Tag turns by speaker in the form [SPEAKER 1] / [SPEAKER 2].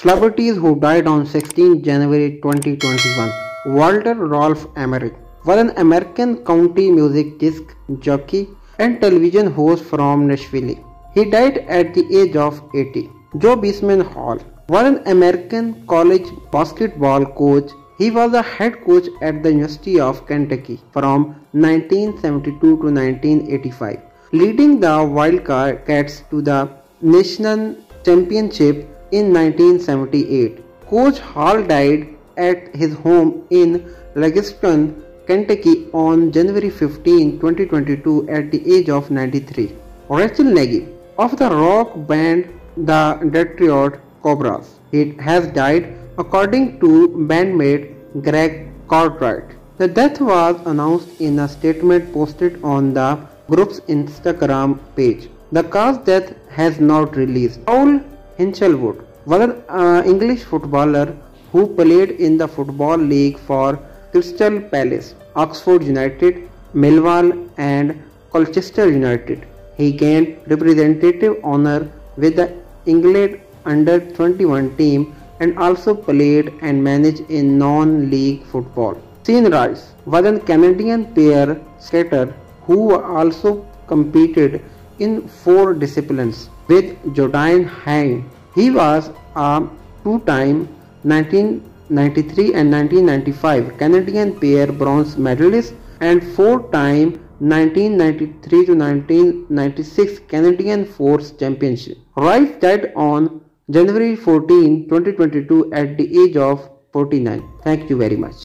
[SPEAKER 1] Celebrities who died on 16 January 2021. Walter Ralph Emery was an American country music disc jockey and television host from Nashville. He died at the age of 80. Joe Beasman Hall was an American college basketball coach. He was the head coach at the University of Kentucky from 1972 to 1985, leading the Wildcats to the national championship in 1978. Coach Hall died at his home in Lexington, Kentucky on January 15, 2022 at the age of 93. Rachel Nagy of the rock band the Detroit Cobras. He has died according to bandmate Greg Cartwright. The death was announced in a statement posted on the group's Instagram page. The cause death has not released. Paul Hinshelwood was an uh, English footballer who played in the Football League for Crystal Palace, Oxford United, Millwall and Colchester United. He gained representative honor with the England under 21 team and also played and managed in non-league football. Sean Rice was a Canadian pair skater who also competed in four disciplines with Jordan Hang. He was a two-time 1993 and 1995 Canadian pair bronze medalist and four-time 1993 to 1996 Canadian Force Championship. Rice died on January 14, 2022 at the age of 49. Thank you very much.